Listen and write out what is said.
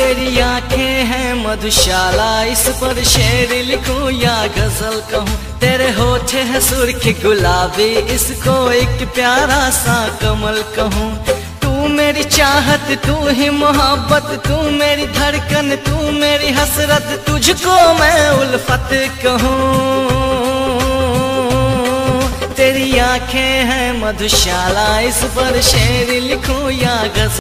तेरी आँखें हैं मधुशाला, इस पर शेर लिखूं या गज़ल कहूँ। तेरे होठ है सुर्ख गुलाबी, इसको एक प्यारा सा कमल कहूँ। तू मेरी चाहत, तू ही मोहब्बत, तू मेरी धड़कन, तू मेरी हसरत, तुझको मैं उल्फत कहूँ। तेरी आँखें हैं मधुशाला, इस पर शेर लिखूं या गज़ल